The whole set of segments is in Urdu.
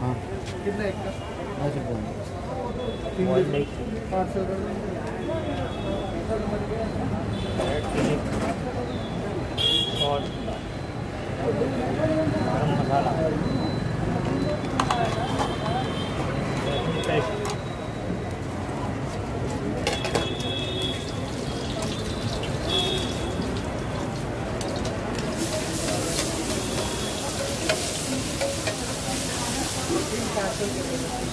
ہاں کتنا ایک کا پارسل absolutely not.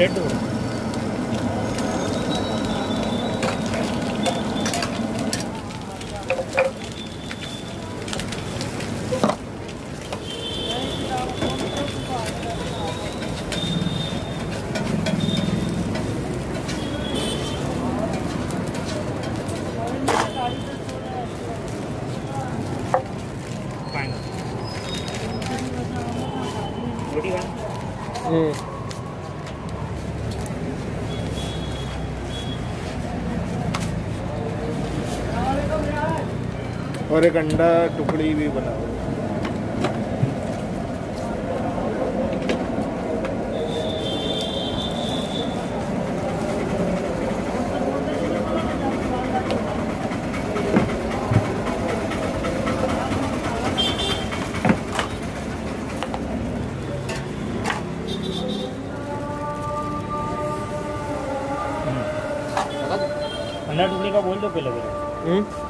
ٹیٹو روٹی کھانا جی اور ایک انڈا ٹکڑی بھی بنا انڈا ٹکڑی کا بول دو پہلے پہلے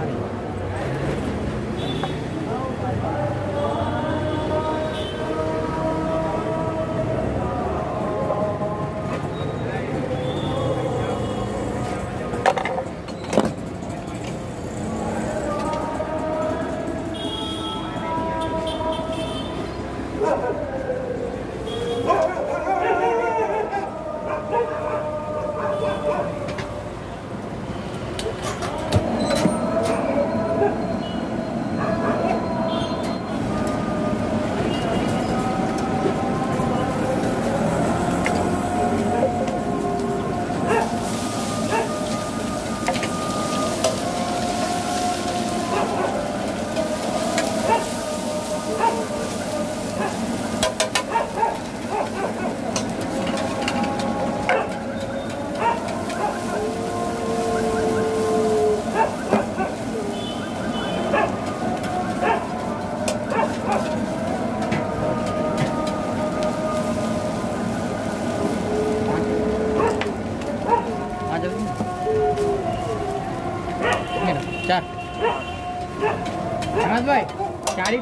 ચાર ભાઈ ચારી